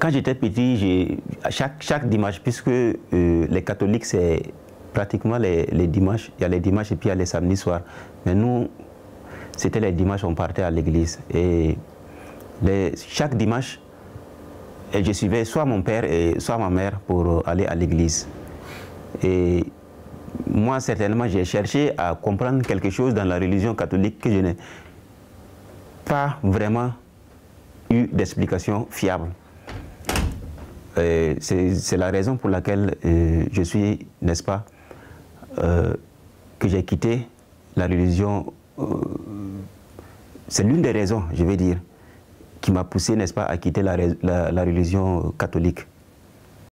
quand j'étais petit, chaque, dimanche, puisque euh, les catholiques, c'est pratiquement les, dimanches, il y a les dimanches et puis il y a les samedis soirs. Mais nous, c'était les dimanches, on partait à l'église. Et chaque dimanche, je suivais soit mon père et soit ma mère pour aller à l'église. Et moi, certainement, j'ai cherché à comprendre quelque chose dans la religion catholique que je n'ai pas vraiment eu d'explication fiable. C'est la raison pour laquelle euh, je suis, n'est-ce pas, euh, que j'ai quitté la religion. Euh, c'est l'une des raisons, je vais dire, qui m'a poussé, n'est-ce pas, à quitter la, religion catholique.